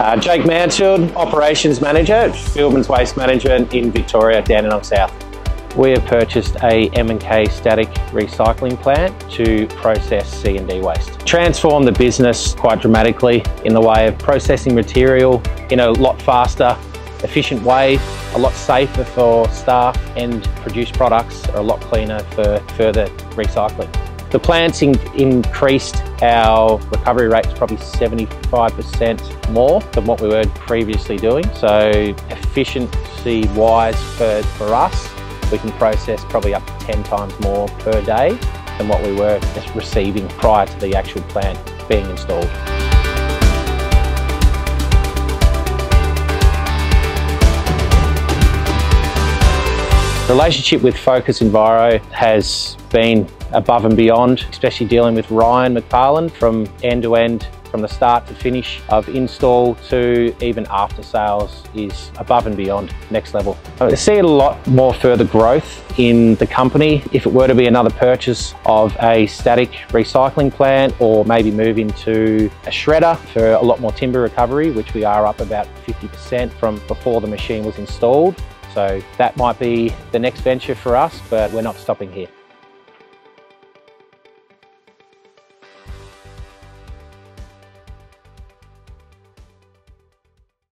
Uh, Jake Mansfield, Operations Manager Fieldman's Waste Management in Victoria, Dandenong South. We have purchased a M&K static recycling plant to process C&D waste. Transform the business quite dramatically in the way of processing material in a lot faster, efficient way, a lot safer for staff and produced products are a lot cleaner for further recycling. The plant's in, increased our recovery rate is probably 75% more than what we were previously doing. So efficiency wise for, for us, we can process probably up to 10 times more per day than what we were receiving prior to the actual plant being installed. Relationship with Focus Enviro has been above and beyond, especially dealing with Ryan McFarland from end to end from the start to finish of install to even after sales is above and beyond next level. I see a lot more further growth in the company if it were to be another purchase of a static recycling plant or maybe move into a shredder for a lot more timber recovery, which we are up about 50% from before the machine was installed. So that might be the next venture for us, but we're not stopping here.